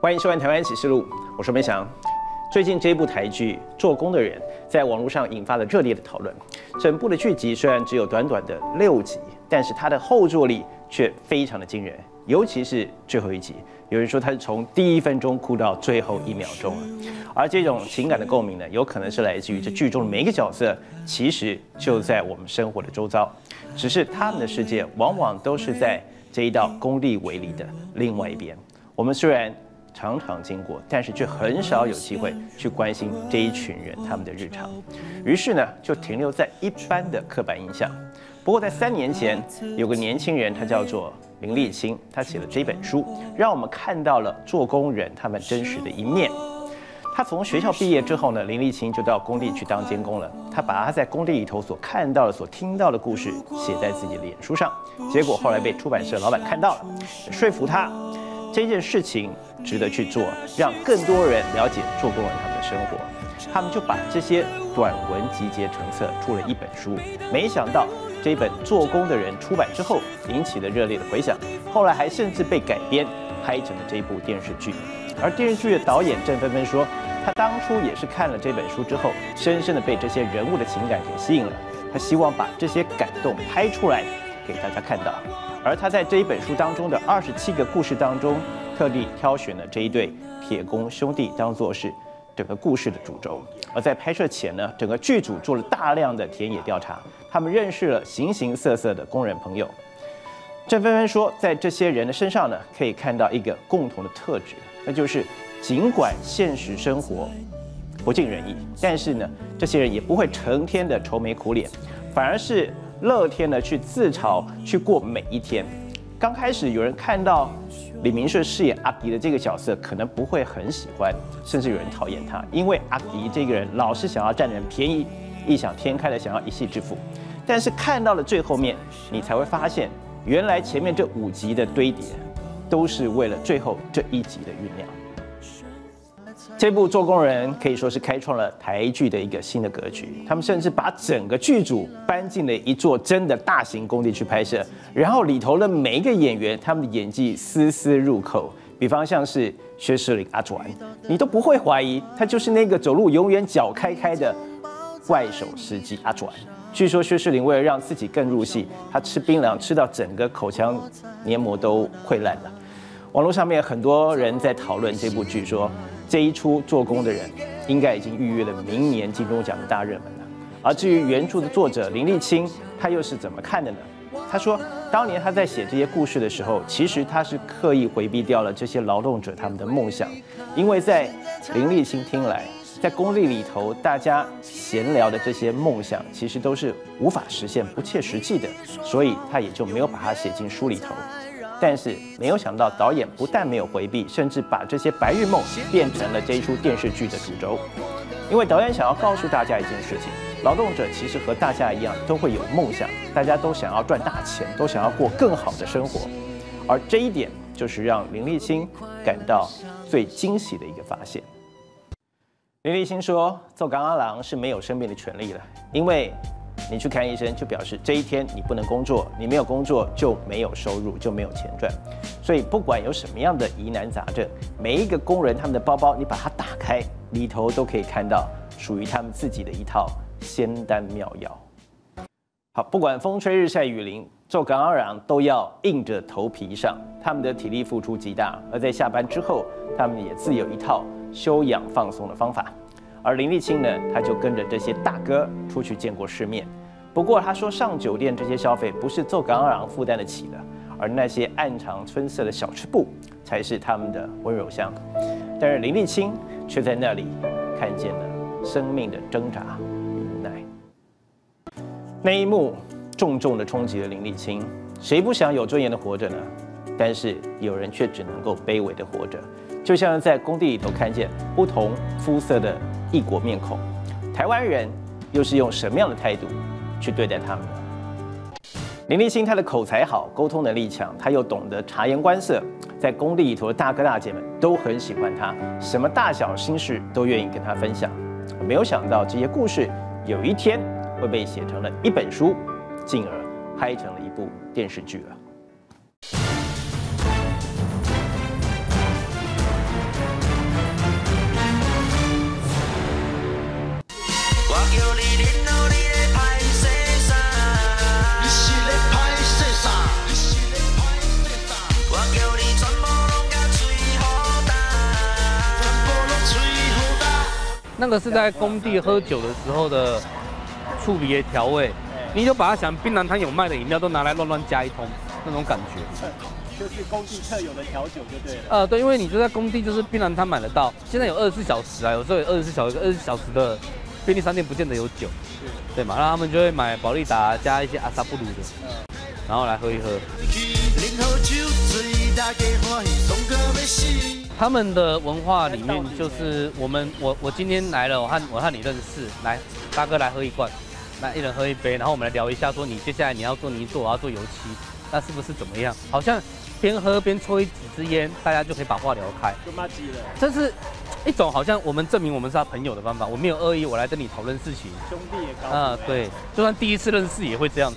欢迎收看《台湾启示录》，我是梅翔。最近这部台剧《做工的人》在网络上引发了热烈的讨论。整部的剧集虽然只有短短的六集，但是它的后坐力却非常的惊人，尤其是最后一集，有人说他是从第一分钟哭到最后一秒钟而这种情感的共鸣呢，有可能是来自于这剧中的每一个角色，其实就在我们生活的周遭，只是他们的世界往往都是在这一道功利为例的另外一边。我们虽然常常经过，但是却很少有机会去关心这一群人他们的日常，于是呢，就停留在一般的刻板印象。不过在三年前，有个年轻人，他叫做林立清，他写了这本书，让我们看到了做工人他们真实的一面。他从学校毕业之后呢，林立清就到工地去当监工了。他把他在工地里头所看到的、所听到的故事写在自己的脸书上，结果后来被出版社老板看到了，说服他。这件事情值得去做，让更多人了解做工人他们的生活。他们就把这些短文集结成册，出了一本书。没想到这本《做工的人》出版之后，引起了热烈的回响。后来还甚至被改编拍成了这部电视剧。而电视剧的导演郑芬芬说，他当初也是看了这本书之后，深深的被这些人物的情感给吸引了。他希望把这些感动拍出来，给大家看到。而他在这一本书当中的二十七个故事当中，特地挑选了这一对铁工兄弟当做是整个故事的主轴。而在拍摄前呢，整个剧组做了大量的田野调查，他们认识了形形色色的工人朋友。郑芬芬说，在这些人的身上呢，可以看到一个共同的特质，那就是尽管现实生活不尽人意，但是呢，这些人也不会成天的愁眉苦脸，反而是。乐天的去自嘲，去过每一天。刚开始有人看到李明顺饰演阿迪的这个角色，可能不会很喜欢，甚至有人讨厌他，因为阿迪这个人老是想要占人便宜，异想天开的想要一夕致富。但是看到了最后面，你才会发现，原来前面这五集的堆叠，都是为了最后这一集的酝酿。这部《做工人》可以说是开创了台剧的一个新的格局。他们甚至把整个剧组搬进了一座真的大型工地去拍摄，然后里头的每一个演员，他们的演技丝丝入扣。比方像是薛仕凌阿转，你都不会怀疑他就是那个走路永远脚开开的怪手司机阿转。据说薛仕凌为了让自己更入戏，他吃槟榔吃到整个口腔黏膜都溃烂了。网络上面很多人在讨论这部剧，说。这一出做工的人，应该已经预约了明年金钟奖的大热门了。而至于原著的作者林立清，他又是怎么看的呢？他说，当年他在写这些故事的时候，其实他是刻意回避掉了这些劳动者他们的梦想，因为在林立清听来，在工地里头大家闲聊的这些梦想，其实都是无法实现、不切实际的，所以他也就没有把它写进书里头。但是没有想到，导演不但没有回避，甚至把这些白日梦变成了这一出电视剧的主轴。因为导演想要告诉大家一件事情：劳动者其实和大家一样，都会有梦想，大家都想要赚大钱，都想要过更好的生活。而这一点，就是让林立清感到最惊喜的一个发现。林立清说：“做钢阿郎是没有生病的权利了，因为。”你去看医生，就表示这一天你不能工作，你没有工作就没有收入，就没有钱赚。所以不管有什么样的疑难杂症，每一个工人他们的包包，你把它打开，里头都可以看到属于他们自己的一套仙丹妙药。好，不管风吹日晒雨淋，做港澳人都要硬着头皮上，他们的体力付出极大，而在下班之后，他们也自有一套休养放松的方法。而林立清呢，他就跟着这些大哥出去见过世面。不过他说，上酒店这些消费不是做港二郎负担得起的，而那些暗藏春色的小吃部才是他们的温柔乡。但是林立清却在那里看见了生命的挣扎与无奈。那一幕重重的冲击了林立清。谁不想有尊严的活着呢？但是有人却只能够卑微的活着，就像在工地里头看见不同肤色的。异国面孔，台湾人又是用什么样的态度去对待他们呢？林立新他的口才好，沟通能力强，他又懂得察言观色，在工地里头的大哥大姐们都很喜欢他，什么大小心事都愿意跟他分享。没有想到这些故事有一天会被写成了一本书，进而拍成了一部电视剧了。那个是在工地喝酒的时候的醋鼻调味，你就把它想槟榔摊有卖的饮料都拿来乱乱加一通那种感觉。就是工地特有的调酒就对了。呃，对，因为你就在工地，就是槟榔摊买得到。现在有二十四小时啊，有时候有二十四小时，二十四小时的便利商店不见得有酒，对嘛？那他们就会买保利达加一些阿萨布鲁的，然后来喝一喝。他们的文化里面就是我们，我我今天来了，我和我和你认识，来大哥来喝一罐，来一人喝一杯，然后我们来聊一下，说你接下来你要做泥做，我要做油漆，那是不是怎么样？好像。边喝边抽几支烟，大家就可以把话聊开。就骂鸡了。这是一种好像我们证明我们是他朋友的方法。我没有恶意，我来跟你讨论事情。兄弟也高。啊，对，就算第一次认识也会这样子。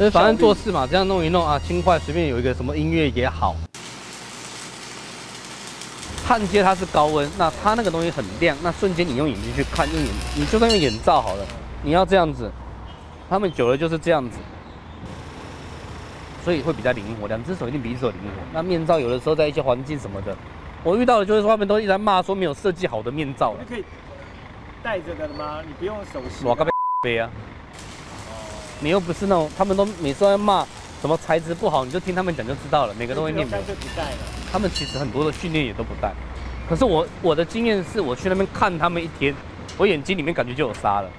就是反正做事嘛，这样弄一弄啊，轻快，随便有一个什么音乐也好。焊接它是高温，那它那个东西很亮，那瞬间你用眼睛去看，用眼，你就算用眼罩好了，你要这样子，他们久了就是这样子。所以会比较灵活，两只手一定比一只手灵活。那面罩有的时候在一些环境什么的，我遇到的就是说他们都一直在骂说没有设计好的面罩。你可以戴着的吗？你不用手洗。我刚被背 啊。你又不是那种，他们都每次在骂什么材质不好，你就听他们讲就知道了。每个都会念。干脆不戴了。他们其实很多的训练也都不带。可是我我的经验是我去那边看他们一天，我眼睛里面感觉就有沙了。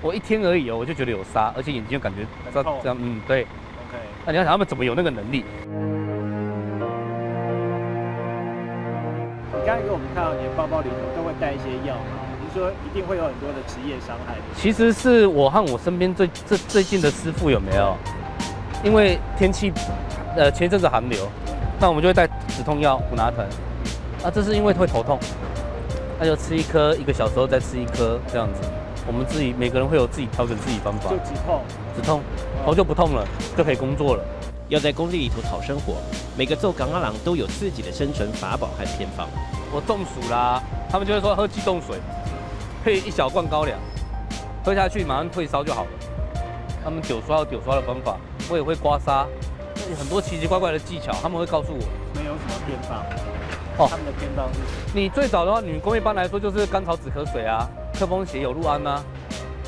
我一天而已哦，我就觉得有沙，而且眼睛就感觉这样，嗯，对。OK 那你要想他们怎么有那个能力？你刚才给我们看到你的包包里头都会带一些药嘛？你说一定会有很多的职业伤害。其实是我和我身边最最最近的师傅有没有？因为天气呃前一阵子寒流，那我们就会带止痛药普拿疼。啊，这是因为会头痛，那就吃一颗，一个小时后再吃一颗这样子。我们自己每个人会有自己调整自己方法。就止痛，止痛。头就不痛了，就可以工作了。要在工地里头讨生活，每个做港阿郎都有自己的生存法宝和偏方。我中暑啦，他们就会说喝激动水，配一小罐高粱，喝下去马上退烧就好了。他们酒刷有酒刷的方法，我也会刮痧，很多奇奇怪怪的技巧，他们会告诉我。没有什么偏方。哦，他们的偏方是？你最早的话，女工一般来说就是甘草止咳水啊，克风血有鹿胺啊，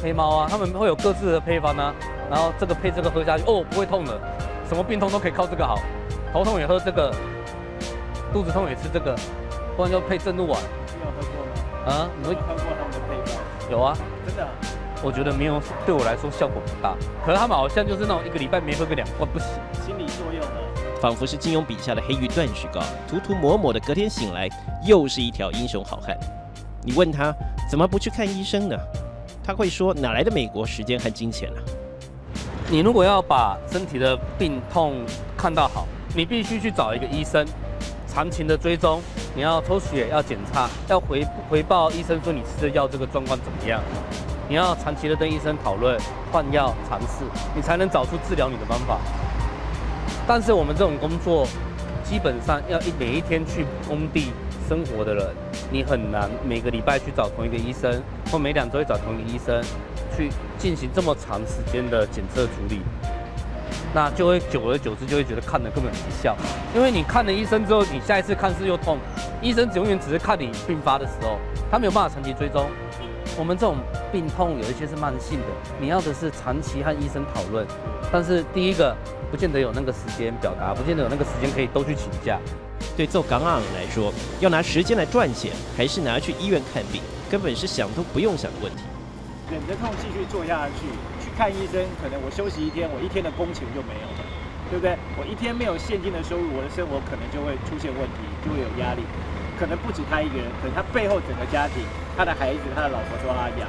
黑猫啊，他们会有各自的配方啊。然后这个配这个喝下去，哦，不会痛的，什么病痛都可以靠这个好，头痛也喝这个，肚子痛也吃这个，不然就配正露丸。你有喝过吗？啊，你会喝过他们？有啊，真的。我觉得没有，对我来说效果不大。可是他们好像就是那种一个礼拜没喝个两罐不行。心理作用呢？仿佛是金庸笔下的黑玉断续膏，涂涂抹抹的，隔天醒来又是一条英雄好汉。你问他怎么不去看医生呢？他会说哪来的美国时间和金钱啊？你如果要把身体的病痛看到好，你必须去找一个医生，长期的追踪，你要抽血，要检查，要回回报医生说你吃的药这个状况怎么样，你要长期的跟医生讨论换药尝试，你才能找出治疗你的方法。但是我们这种工作，基本上要一每一天去工地生活的人，你很难每个礼拜去找同一个医生，或每两周去找同一个医生。去进行这么长时间的检测处理，那就会久而久之就会觉得看的根本没效，因为你看了医生之后，你下一次看是又痛，医生永远只是看你病发的时候，他没有办法长期追踪。我们这种病痛有一些是慢性的，你要的是长期和医生讨论，但是第一个不见得有那个时间表达，不见得有那个时间可以都去请假。对做港澳来说，要拿时间来赚钱，还是拿去医院看病，根本是想都不用想的问题。忍着痛继续做下，去看医生。可能我休息一天，我一天的工钱就没有了，对不对？我一天没有现金的收入，我的生活可能就会出现问题，就会有压力。可能不止他一个人，可能他背后整个家庭，他的孩子、他的老婆都要他养。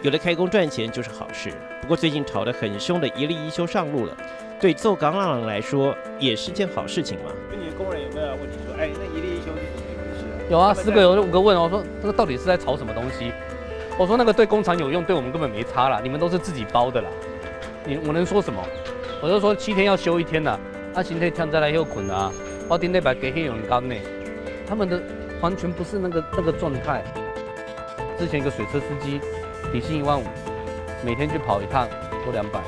有了开工赚钱就是好事。不过最近炒得很凶的一例一休上路了，对做港浪人来说也是件好事情嘛。那你的工人有没有问你说，哎，那一例一休是？有啊，四个有五个问我说这个到底是在炒什么东西？我说那个对工厂有用，对我们根本没差啦，你们都是自己包的啦。你我能说什么？我就说七天要休一天呐，那今天天再来又捆啊，包丁那把给黑永刚呢，他们的完全不是那个那个状态。之前一个水车司机底薪一万五，每天去跑一趟多两百，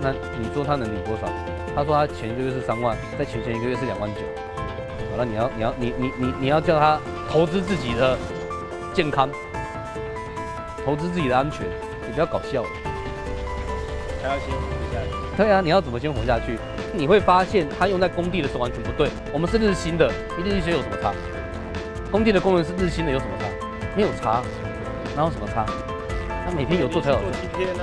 那你说他能领多少？他说他前一个月是三万，在前前一个月是两万九。好了，你要你要你你你你要叫他投资自己的健康，投资自己的安全，你不要搞笑了。还要先活下去。对啊，你要怎么先活下去？你会发现他用在工地的时候完全不对。我们是日新的，一日一薪有什么差？工地的工人是日新的有什么差？没有差，哪有什么差？他每天有做才有做七天呢，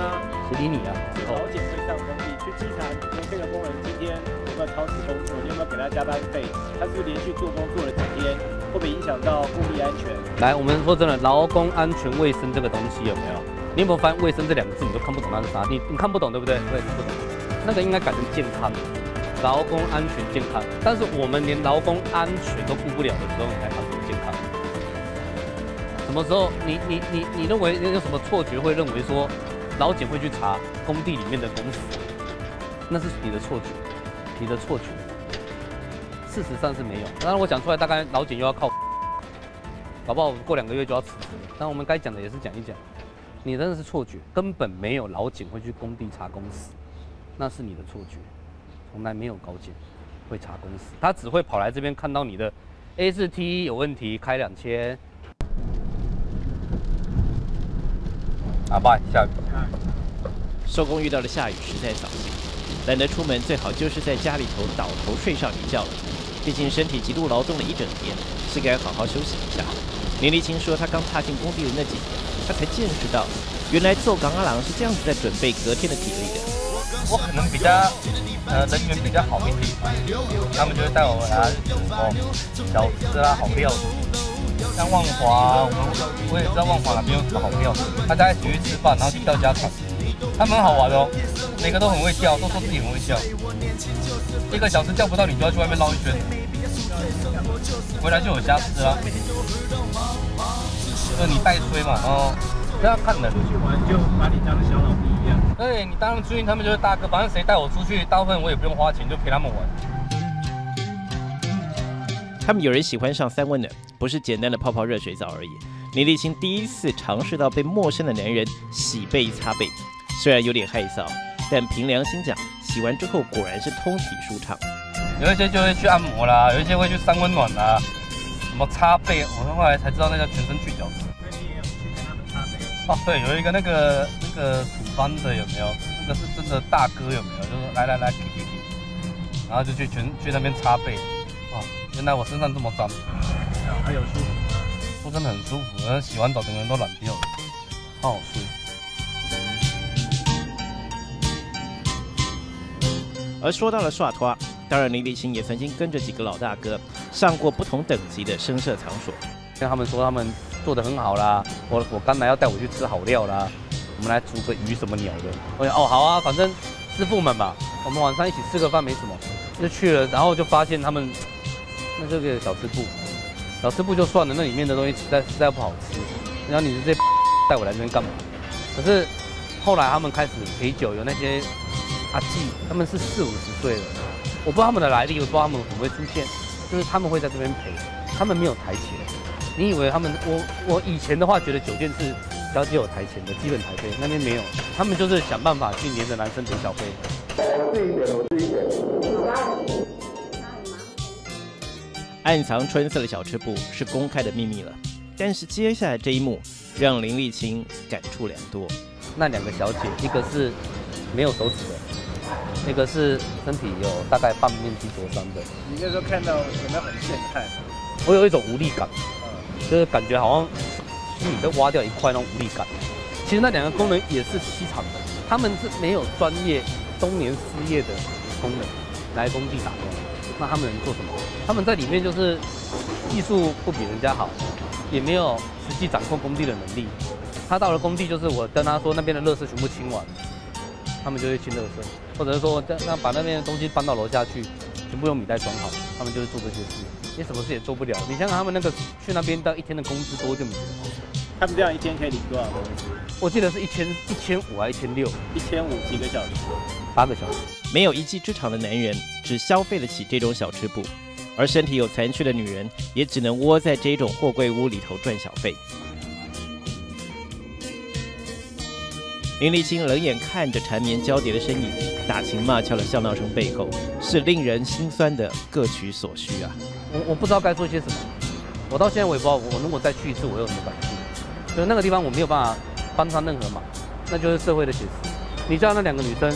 谁理你啊？劳检会上工地去稽查，你说这个工人今天有超时工作，你有没有给他加班费？他是不是连续做工做了几天？会不会影响到工地安全？来，我们说真的，劳工安全卫生这个东西有没有？你有没有发现“卫生”这两个字你都看不懂那是啥？你你看不懂对不对？对，看不懂。那个应该改成健康，劳工安全健康。但是我们连劳工安全都顾不了的时候，你还谈什么健康？什么时候你你你你认为有什么错觉会认为说劳检会去查工地里面的工时？那是你的错觉，你的错觉。事实上是没有。当然我讲出来，大概劳检又要靠，搞不好过两个月就要辞职。但我们该讲的也是讲一讲。你真的是错觉，根本没有劳检会去工地查工时，那是你的错觉，从来没有高检会查工时，他只会跑来这边看到你的 A 四 T 有问题，开两千。阿爸，下雨。收工遇到了下雨，实在扫兴，懒得出门，最好就是在家里头倒头睡上一觉了。毕竟身体极度劳动了一整天，是该好好休息一下。林立清说，他刚踏进工地的那几天，他才见识到，原来做港阿郎是这样子在准备隔天的体力的。我可能比较，呃，人缘比较好一点，他们就会带我来哦，小吃啊，好料的。像万华，我们我也知道万华那边有什么好料的，大家一起去吃饭，然后去到家常，他蛮好玩的哦，每个都很会钓，都说自己很会钓。一个小时钓不到，你就要去外面捞一圈，回来就有虾吃啦。就你带吹嘛，哦不要看人。出去玩就把你当小老弟一样。对你当出去，他们就是大哥，反正谁带我出去，大部分我也不用花钱，就陪他们玩。他们有人喜欢上三温暖，不是简单的泡泡热水澡而已。李立新第一次尝试到被陌生的男人洗背擦背，虽然有点害臊，但凭良心讲，洗完之后果然是通体舒畅。有一些就会去按摩啦，有一些会去三温暖啦，什么擦背，我后来才知道那叫全身去角质。那你也有去跟他们擦背？哦，对，有一个那个那个土方的有没有？那个是真的大哥有没有？就是来来来，给给给，然后就去全去那边擦背。哦，原来我身上这么脏，还有舒服，说真的很舒服，然后洗完澡整个人都软掉了，超好睡。而说到了刷拖，当然林立清也曾经跟着几个老大哥上过不同等级的声色场所。跟他们说他们做的很好啦，我我刚来要带我去吃好料啦，我们来煮个鱼什么鸟的。我讲哦好啊，反正师傅们嘛，我们晚上一起吃个饭没什么，就去了，然后就发现他们那这个小吃部，小吃部就算了，那里面的东西实在实在不好吃。然后你这带我来这边干嘛？可是后来他们开始陪酒，有那些阿纪，他们是四五十岁了，我不知道他们的来历，我不知道他们怎么会出现，就是他们会在这边陪，他们没有台前。你以为他们我我以前的话觉得酒店是小姐有台前的基本台费，那边没有，他们就是想办法去黏着男生给小费。暗藏春色的小吃部是公开的秘密了，但是接下来这一幕让林立清感触良多。那两个小姐，一个是没有手指的，一个是身体有大概半面积灼伤的。你那时候看到有没有很震撼？我有一种无力感，就是感觉好像心里被挖掉一块那种无力感。其实那两个工人也是凄惨的，他们是没有专业中年失业的工人来工地打工，那他们能做什么？他们在里面就是技术不比人家好，也没有实际掌控工地的能力。他到了工地，就是我跟他说那边的垃圾全部清完，他们就会清垃圾，或者说那把那边的东西搬到楼下去，全部用米袋装好，他们就是做这些事。你什么事也做不了。你想想他们那个去那边到一天的工资多就没了。他们这样一天可以领多少工资？我记得是一千一千五还一千六，一千五几个小时？八个小时。没有一技之长的男人，只消费得起这种小吃部，而身体有残缺的女人，也只能窝在这种货柜屋里头赚小费。林立清冷眼看着缠绵交叠的身影，打情骂俏的笑闹声背后，是令人心酸的各取所需啊！我我不知道该做些什么，我到现在我也不知道，我如果再去一次，我有什么感觉？就是那个地方我没有办法帮他任何忙，那就是社会的写实。你知道那两个女生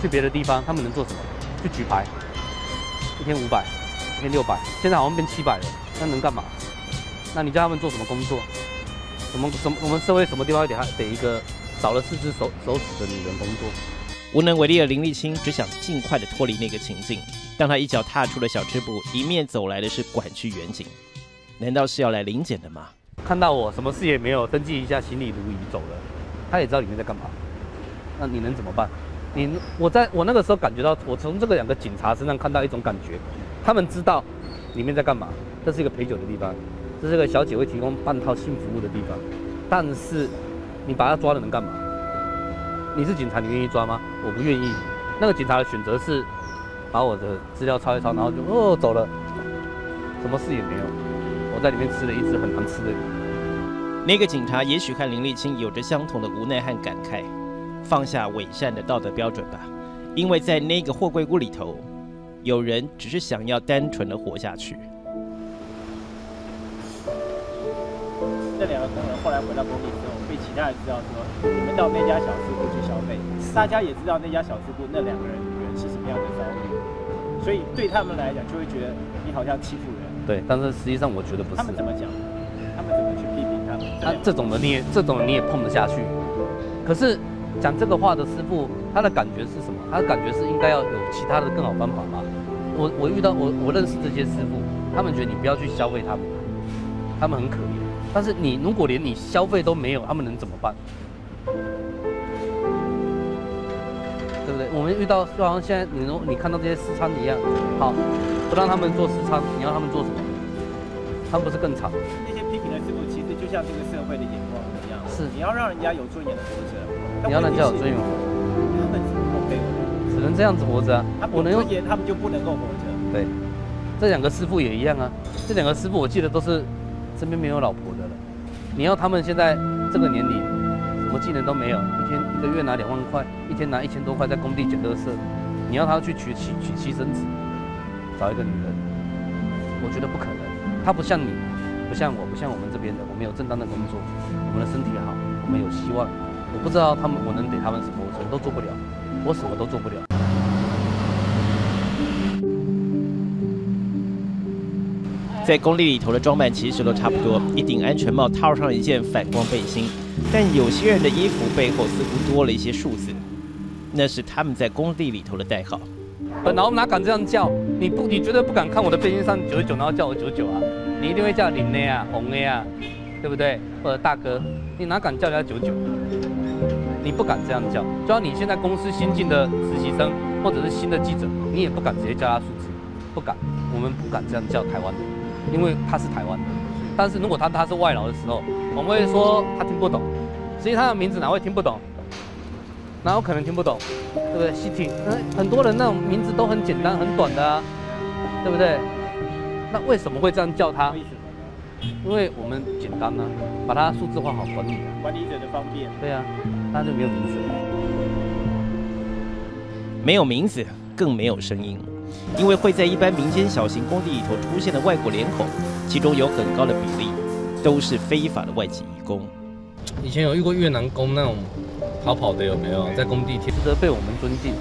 去别的地方，她们能做什么？去举牌，一天五百，一天六百，现在好像变七百了，那能干嘛？那你叫他们做什么工作？什么什么？我们社会什么地方得得一个？少了四只手手指的女人工作，无能为力的林立清只想尽快的脱离那个情境。当他一脚踏出了小吃部，迎面走来的是管区远景，难道是要来临检的吗？看到我什么事也没有，登记一下行李如仪走了。他也知道里面在干嘛，那你能怎么办？你我在我那个时候感觉到，我从这个两个警察身上看到一种感觉，他们知道里面在干嘛。这是一个陪酒的地方，这是个小姐会提供半套性服务的地方，但是。你把他抓了能干嘛？你是警察，你愿意抓吗？我不愿意。那个警察的选择是把我的资料抄一抄，然后就哦走了，什么事也没有。我在里面吃了一只很难吃的。那个警察也许和林立清有着相同的无奈和感慨，放下伪善的道德标准吧，因为在那个货柜屋里头，有人只是想要单纯的活下去。这两个工人后来回到工地之后。被其他人知道说，你们到那家小吃部去消费，大家也知道那家小吃部那两个人女人是什么样的遭遇，所以对他们来讲就会觉得你好像欺负人。对，但是实际上我觉得不是。他们怎么讲？他们怎么去批评他们？他这种的你也这种你也碰得下去？可是讲这个话的师傅，他的感觉是什么？他的感觉是应该要有其他的更好方法吗？我我遇到我我认识这些师傅，他们觉得你不要去消费他们，他们很可怜。但是你如果连你消费都没有，他们能怎么办？对不对？我们遇到就好像现在你你看到这些私餐一样，好，不让他们做私餐，你要他们做什么？他们不是更惨？那些批评的师傅其实就像这个社会的眼光一样，是你要让人家有尊严的活着，你要让人家有尊严，他们只能够被只能这样子活着啊！我能尊严，他们就不能够活着。对，这两个师傅也一样啊。这两个师傅我记得都是身边没有老婆。你要他们现在这个年龄，什么技能都没有，一天一个月拿两万块，一天拿一千多块在工地捡垃圾，你要他去娶妻娶妻生子，找一个女人，我觉得不可能。他不像你，不像我，不像我们这边的，我们有正当的工作，我们的身体好，我们有希望。我不知道他们我能给他们什么，我什么都做不了，我什么都做不了。在工地里头的装扮其实都差不多，一顶安全帽套上一件反光背心，但有些人的衣服背后似乎多了一些数字，那是他们在工地里头的代号。本来我们哪敢这样叫？你不，你绝对不敢看我的背心上九十九，然后叫我九九啊！你一定会叫林 A 啊、红 A 啊，对不对？或者大哥，你哪敢叫人家九九？你不敢这样叫，就像你现在公司新进的实习生或者是新的记者，你也不敢直接叫他数字，不敢，我们不敢这样叫台湾人。因为他是台湾的，但是如果他他是外劳的时候，我们会说他听不懂，实际他的名字哪会听不懂？哪有可能听不懂？对不对？City，嗯，很多人那种名字都很简单很短的啊，对不对？那为什么会这样叫他？因为我们简单呢，把它数字化好管理，管理者的方便。对啊，他就没有名字，没有名字，更没有声音。因为会在一般民间小型工地里头出现的外国脸孔，其中有很高的比例都是非法的外籍移工。以前有遇过越南工那种逃跑的有没有？在工地值得被我们尊敬，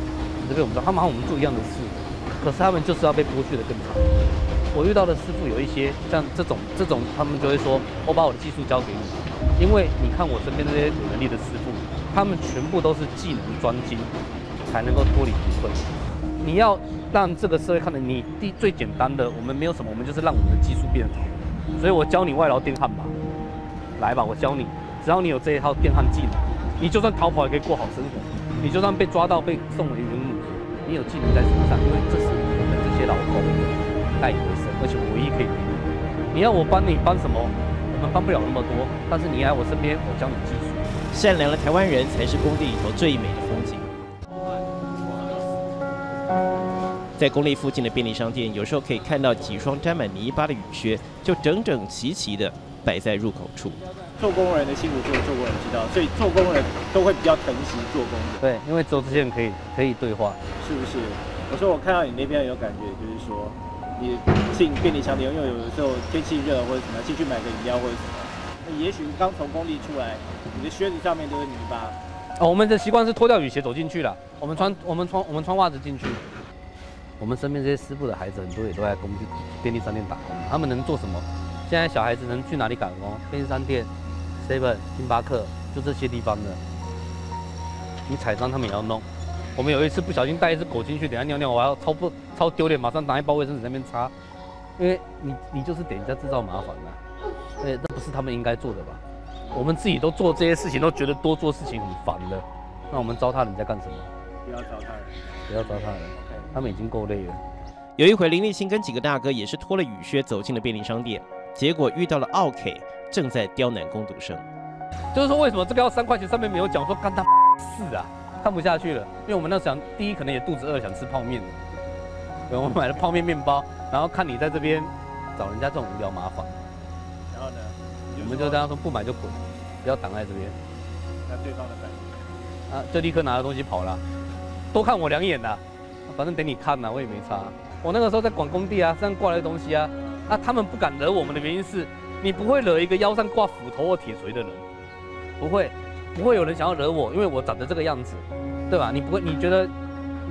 值得被我们说，他们和我们做一样的事，可是他们就是要被剥削的更惨。我遇到的师傅有一些像这种这种，他们就会说：“我把我的技术交给你。”因为你看我身边这些有能力的师傅，他们全部都是技能专精，才能够脱离贫困。你要让这个社会看到你第最简单的，我们没有什么，我们就是让我们的技术变好。所以我教你外劳电焊吧，来吧，我教你，只要你有这一套电焊技能，你就算逃跑也可以过好生活。你就算被抓到被送回云母，你有技能在身上，因为这是我们这些劳工赖以为生，而且我唯一可以给你。你要我帮你帮什么？我们帮不了那么多，但是你来我身边，我教你技术。善良的台湾人才是工地里头最美的风景。在工地附近的便利商店，有时候可以看到几双沾满泥巴的雨靴，就整整齐齐的摆在入口处。做工人的辛苦，只有做工人知道，所以做工人都会比较疼惜做工的。对，因为走之前可以可以对话，是不是？我说我看到你那边有感觉，就是说你进便利商店，因为有的时候天气热或者什么，进去买个饮料或者什么，那也许刚从工地出来，你的靴子上面都是泥巴。哦，我们的习惯是脱掉雨鞋走进去了，我们穿我们穿我们穿袜子进去。我们身边这些师傅的孩子很多也都在工地便利商店打工，他们能做什么？现在小孩子能去哪里打工？便利商店、seven、星巴克，就这些地方的。你踩脏他们也要弄。我们有一次不小心带一只狗进去，等下尿尿，我要超不超丢脸，马上拿一包卫生纸在那边擦，因为你你就是给人家制造麻烦嘛。对，那不是他们应该做的吧？我们自己都做这些事情，都觉得多做事情很烦的，那我们糟蹋人家干什么？不要糟蹋人，不要糟蹋人。他们已经够累了。有一回，林立新跟几个大哥也是脱了雨靴走进了便利商店，结果遇到了奥 K 正在刁难工读生。就是说，为什么这个要三块钱？上面没有讲说干他是啊，看不下去了。因为我们那时想，第一可能也肚子饿，想吃泡面。对，我们买了泡面面包，然后看你在这边找人家这种无聊麻烦。然后呢，我们就这样说，不买就滚，不要挡在这边。那对方的反应？啊，就立刻拿着东西跑了，多看我两眼呐。反正等你看呐，我也没差。我那个时候在管工地啊，身上挂了东西啊，那他们不敢惹我们的原因是，你不会惹一个腰上挂斧头或铁锤的人，不会，不会有人想要惹我，因为我长得这个样子，对吧？你不会，你觉得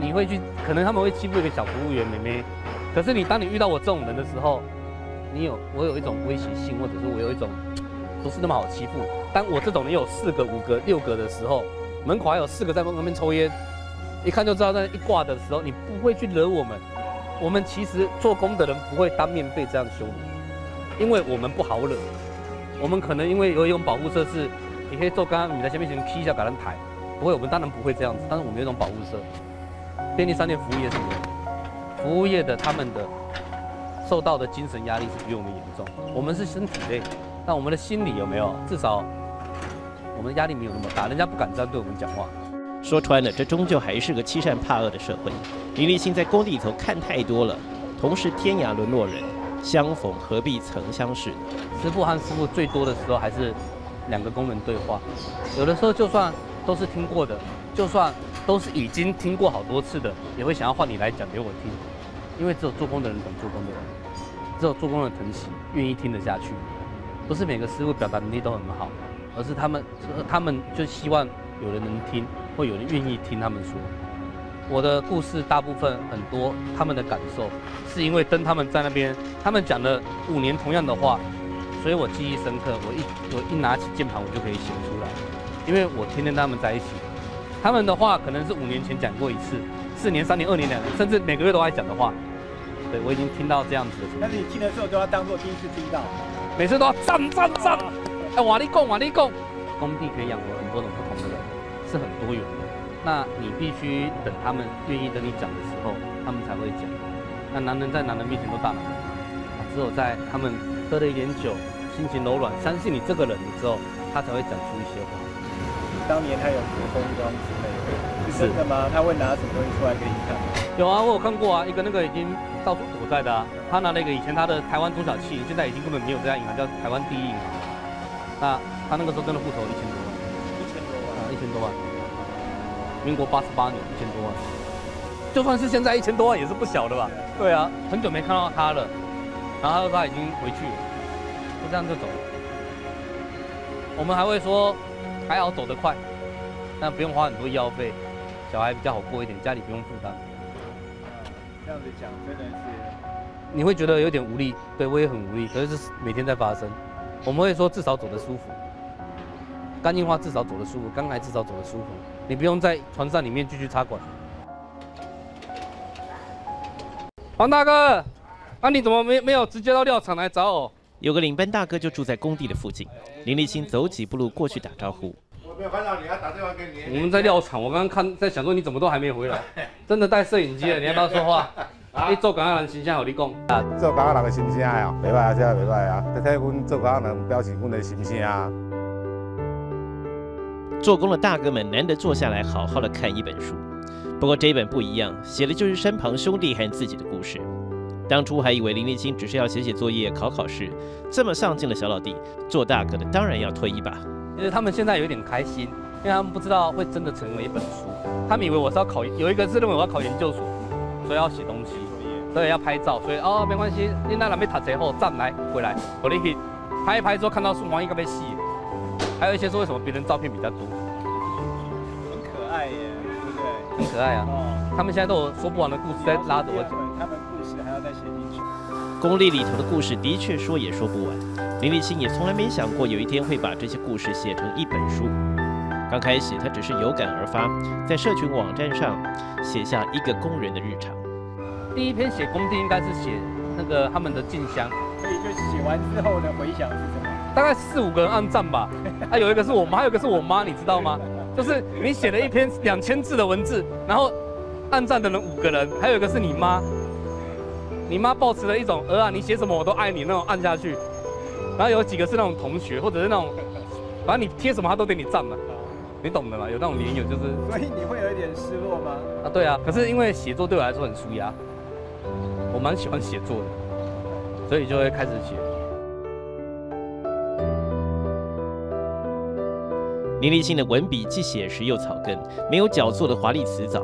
你会去，可能他们会欺负一个小服务员妹妹，可是你当你遇到我这种人的时候，你有我有一种威胁性，或者是我有一种不是那么好欺负。当我这种人有四个、五个、六个的时候，门口还有四个在门边抽烟。一看就知道，那一挂的时候，你不会去惹我们。我们其实做工的人不会当面被这样羞辱，因为我们不好惹。我们可能因为有一种保护色是，你可以做刚刚你在前面前劈一下，把人抬。不会，我们当然不会这样子。但是我们有一种保护色。便利商店服务业什么？服务业的他们的受到的精神压力是比我们严重。我们是身体累，但我们的心理有没有？至少我们的压力没有那么大，人家不敢这样对我们讲话。说穿了，这终究还是个欺善怕恶的社会。林立新在工地里头看太多了，同是天涯沦落人，相逢何必曾相识？师傅和师傅最多的时候还是两个工人对话，有的时候就算都是听过的，就算都是已经听过好多次的，也会想要换你来讲给我听，因为只有做工的人懂做工的人，只有做工的疼惜，愿意听得下去。不是每个师傅表达能力都很好，而是他们，他们就希望有人能听。会有人愿意听他们说我的故事，大部分很多他们的感受，是因为跟他们在那边，他们讲了五年同样的话，所以我记忆深刻。我一我一拿起键盘，我就可以写出来，因为我天天跟他们在一起。他们的话可能是五年前讲过一次，四年、三年、二年、两年，甚至每个月都在讲的话，对我已经听到这样子的。但是你听的时候都要当做第一次听到，每次都要赞赞赞，哎，瓦力贡，瓦力贡，工地可以养活很多种不同的人。是很多元的，那你必须等他们愿意跟你讲的时候，他们才会讲。那男人在男人面前都大男人，只有在他们喝了一点酒，心情柔软，相信你这个人的时候，他才会讲出一些话。当年他有什么风光之类的？是真的吗？他会拿什么东西出来给你看？有啊，我有看过啊，一个那个已经到处躲在的啊，他拿了一个以前他的台湾中小企，现在已经根本没有这家银行，叫台湾第一银行。那他那个时候真的户头一千多万。一千多万，民国八十八年一千多万，就算是现在一千多万也是不小的吧？对啊，很久没看到他了，然后他已经回去了，就这样就走了。我们还会说，还好走得快，但不用花很多医药费，小孩比较好过一点，家里不用负担。这样子讲真的是，你会觉得有点无力，对我也很无力，可是是每天在发生。我们会说至少走得舒服。干净化至少走得舒服，刚来至少走得舒服，你不用在床上里面继续插管。黄大哥，那你怎么没没有直接到料场来找我？有个领班大哥就住在工地的附近，林立新走几步路过去打招呼。我没有看到你，要打电话给你。我们在料场，我刚刚看在想说你怎么都还没回来，真的带摄影机了，你要不要说话？你 做港澳人形象，我你讲啊，做港澳人的心声哦，袂歹啊，这袂歹啊，睇睇阮做港澳人表示阮的心声啊。做工的大哥们难得坐下来好好的看一本书，不过这一本不一样，写的就是身旁兄弟和自己的故事。当初还以为林立清只是要写写作业、考考试，这么上进的小老弟，做大哥的当然要推一把。其实他们现在有点开心，因为他们不知道会真的成为一本书，他们以为我是要考，有一个是认为我要考研究所，所以要写东西，所以要拍照，所以哦没关系，你那两边塔贼后站来回来，我立刻拍一拍之后看到树，黄应该被戏。还有一些说为什么别人照片比较多，很可爱耶，对不对？很可爱啊。哦，他们现在都有说不完的故事在拉着我讲。他们故事还要再写进去。功力里头的故事的确说也说不完，林立新也从来没想过有一天会把这些故事写成一本书。刚开始他只是有感而发，在社群网站上写下一个工人的日常。第一篇写工地应该是写那个他们的进香，所以就写完之后的回想是什么？大概四五个人按赞吧。啊，有一个是我妈，还有一个是我妈，你知道吗？就是你写了一篇两千字的文字，然后按赞的人五个人，还有一个是你妈，你妈抱持了一种“呃啊，你写什么我都爱你”那种按下去，然后有几个是那种同学，或者是那种，反正你贴什么他都给你赞嘛，你懂的嘛？有那种连友就是，所以你会有一点失落吗？啊，对啊。可是因为写作对我来说很舒压，我蛮喜欢写作的，所以就会开始写。林立新的文笔既写实又草根，没有矫作的华丽辞藻。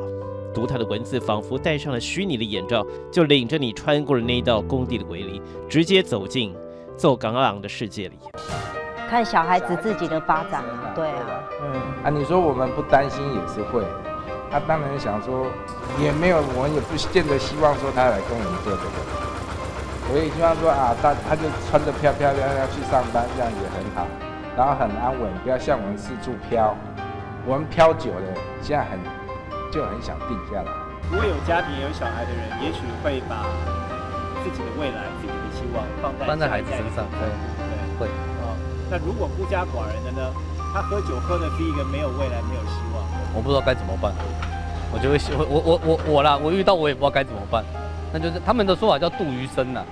读他的文字，仿佛戴上了虚拟的眼罩，就领着你穿过了那一道工地的围篱，直接走进奏港朗的世界里。看小孩子自己的发展，对啊，嗯啊，你说我们不担心也是会，他当然想说，也没有，我们也不见得希望说他来跟我们做这个，我也希望说啊，他他就穿得漂漂亮亮去上班，这样也很好，然后很安稳，不要像我们四处飘，我们飘久了，现在很就很想定下来。如果有家庭有小孩的人，也许会把自己的未来、自己的希望放在放在孩子身上，对对会。哦，那如果孤家寡人的呢？他喝酒喝的是一个没有未来、没有希望。我不知道该怎么办，我就会我我我我我啦，我遇到我也不知道该怎么办，那就是他们的说法叫度余生呐，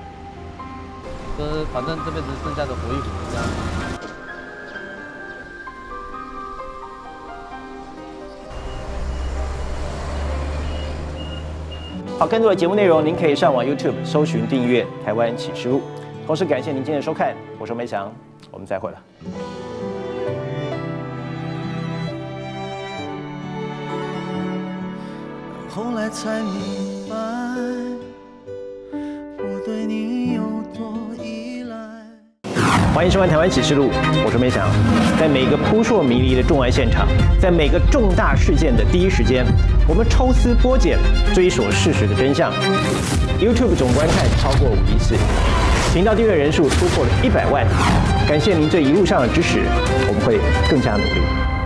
就是反正这辈子剩下的活一活这样。好，更多的节目内容，您可以上网 YouTube 搜寻订阅《台湾启示录》，同时感谢您今天的收看，我是梅翔，我们再会了。后来才明白，我对你有多依赖。欢迎收看《台湾启示录》，我是梅翔。在每个扑朔迷离的重案现场，在每个重大事件的第一时间，我们抽丝剥茧，追索事实的真相。YouTube 总观看超过五亿次，频道订阅人数突破了一百万。感谢您这一路上的支持，我们会更加努力。